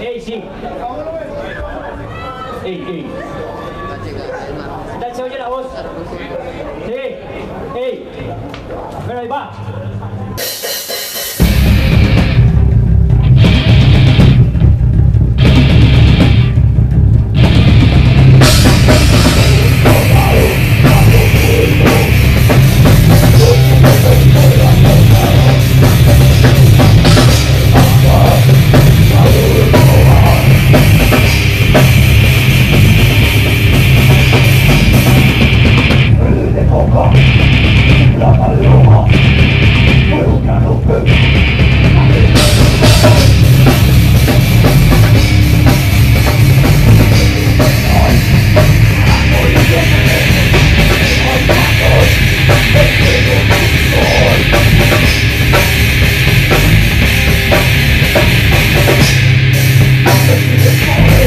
Ey, sí. Ey, ey. ¿Tal se oye la voz? Sí. Ey. Pero ahí va. I'm gonna be the